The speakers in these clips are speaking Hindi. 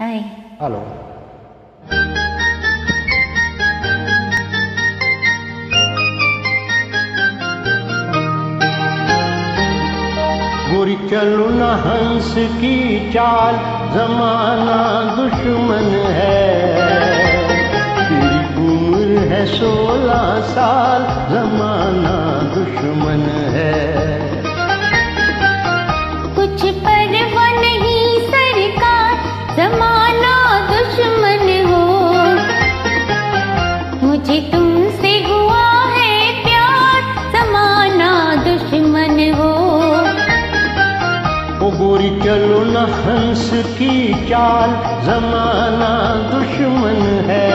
हाय हेलो गोरी चलो न हंस की चाल, जमाना दुश्मन है। तेरी उम्र है सोलह साल, जमाना चलो न हंस की चाल जमाना दुश्मन है।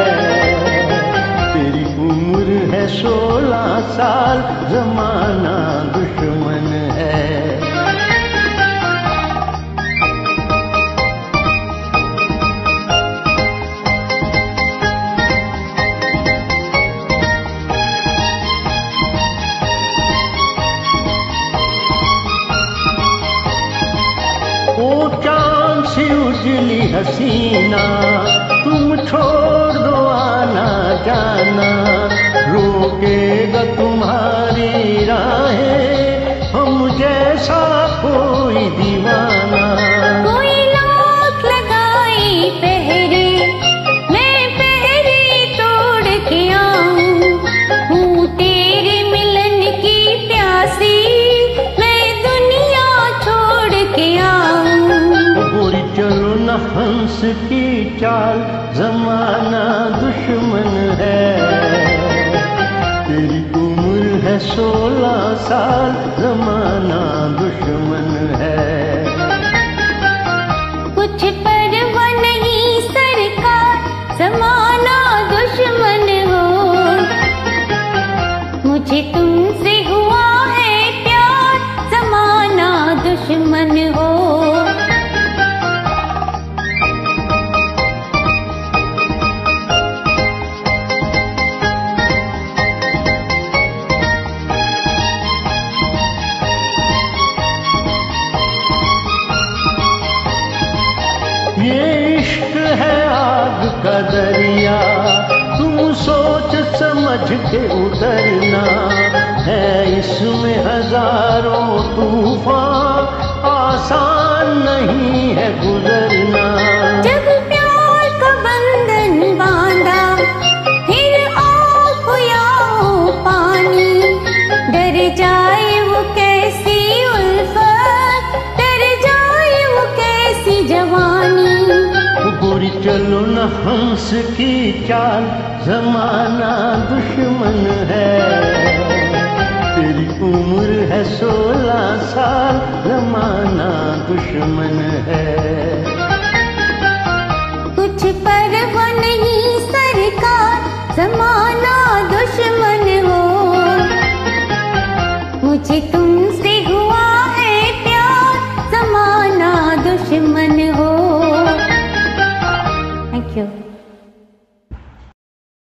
तेरी उम्र है सोलह साल जमाना चाँद सी उजली हसीना, तुम छोड़ दो आना जाना। रोकेगा तुम्हारी राहें, हम जैसा कोई दीवाना। हंस की चाल जमाना दुश्मन है। तेरी उम्र है सोलह साल, जमाना दुश्मन है। कुछ परवा नहीं सरकार, जमाना दुश्मन हो। मुझे तुमसे हुआ है प्यार, जमाना दुश्मन हो। है आग का दरिया। तुम सोच समझ के उतरना है इसमें हज़ारों तूफ़ान। चलो न हंस की चाल, जमाना दुश्मन है। तेरी उम्र है सोलह साल, जमाना दुश्मन है। कुछ परवा नहीं सरकार, जमाना दुश्मन हो। मुझे तुमसे